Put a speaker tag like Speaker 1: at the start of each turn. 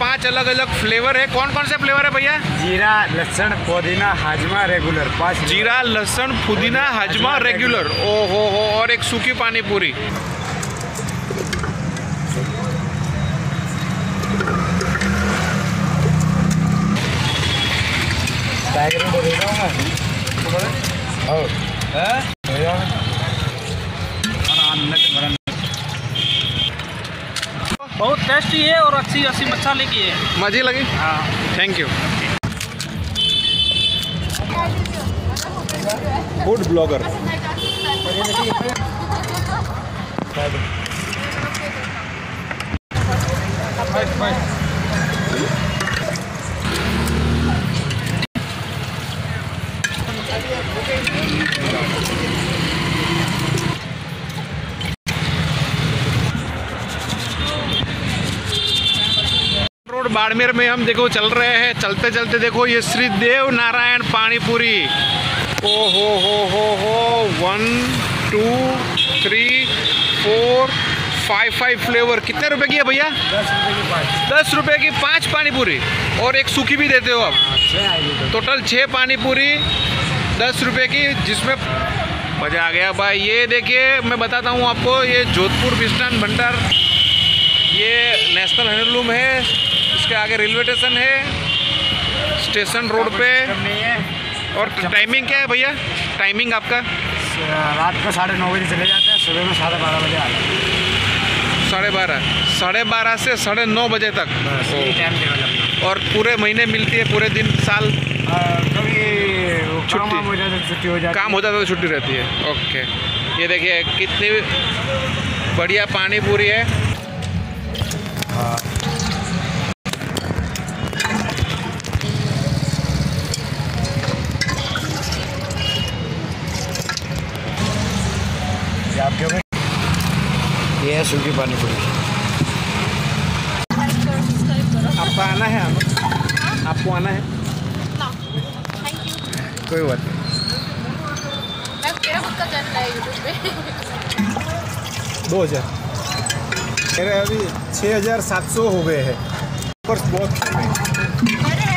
Speaker 1: पाँच अलग अलग फ्लेवर है। कौन कौन से फ्लेवर है भैया?
Speaker 2: जीरा लहसन पुदीना हाजमा रेगुलर पाँच
Speaker 1: जीरा लहसन पुदीना हाजमा रेगुलर ओ हो हो और एक सूखी पानी पूरी
Speaker 2: टाइगर
Speaker 3: बहुत टेस्टी है और अच्छी अच्छी मच्छा की है।
Speaker 1: मजी लगी?
Speaker 3: हाँ।
Speaker 1: Thank you food blogger road Barmer में हम देखो चल रहे हैं। चलते चलते देखो ये श्री देव नारायण पानीपुरी। ओ हो हो हो हो one two three four five five flavour कितने रुपए की है भैया?
Speaker 2: दस
Speaker 1: रुपए की पाँच। पानी पूरी और एक सूखी भी देते हो आप। टोटल छः पानी पूरी दस रुपए की जिसमें मज़ा आ गया भाई। ये देखिए मैं बताता हूँ आपको ये जोधपुर विस्टान भंडार ये नेशनल हैंडलूम है। इसके आगे रेलवे स्टेशन है। स्टेशन रोड पे।
Speaker 2: है
Speaker 1: और टाइमिंग क्या है भैया? टाइमिंग आपका?
Speaker 2: रात को साढ़े नौ बजे चले जाते हैं सुबह में साढ़े बारह बजे आते हैं।
Speaker 1: साढ़े बारह। साढ़े बारह से साढ़े नौ बजे तक। और पूरे महीने मिलती है पूरे दिन साल?
Speaker 2: कभी
Speaker 1: छुट्टी।
Speaker 2: हो जाता है छुट्टी हो जाती
Speaker 1: काम हो। जाता है तो छुट्टी रहती है। ओके। ये देखिए कितनी बढ़िया पानी पूरी है।
Speaker 2: आपके गए? ये है सूखी पानी पूरी।
Speaker 1: आपको आना है आपको आना है? कोई बात नहीं।
Speaker 4: मैं
Speaker 2: दो हज़ार। मेरे अभी छः हज़ार सात सौ हो गए हैं। बहुत कम है।